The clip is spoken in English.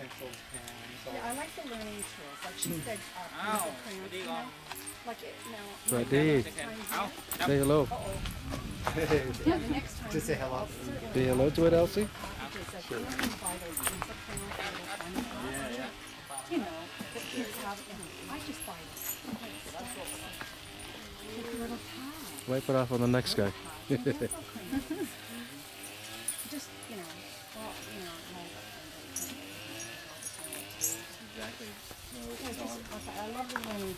pencils, pens. all- Yeah, I like the learning tools. Like she said, uh, Ow, pencil crayons, hindi you ko. know? Like it, no. สวัสดี เอ้า Say hello. Uh-oh. Yeah, the next time. Just say hello. I'll certainly Say hello to it, Elsie. Because like, you know, you buy those pencil crayons, the little fun ones, Yeah, yeah. You know, that kids have, and I just buy them. With a little tie. Wipe it off on the next guy. Pencil crayons. Just, you know, well, you Exactly. No, Yeah, no.